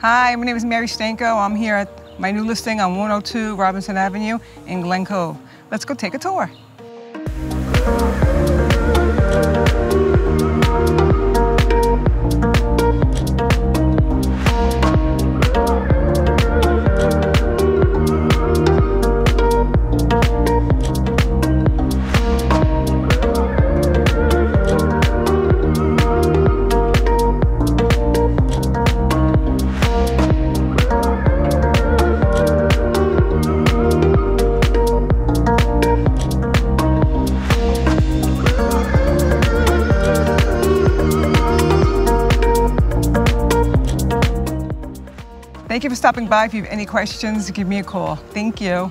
Hi, my name is Mary Stanco. I'm here at my new listing on 102 Robinson Avenue in Glen Cove. Let's go take a tour. Thank you for stopping by. If you have any questions, give me a call. Thank you.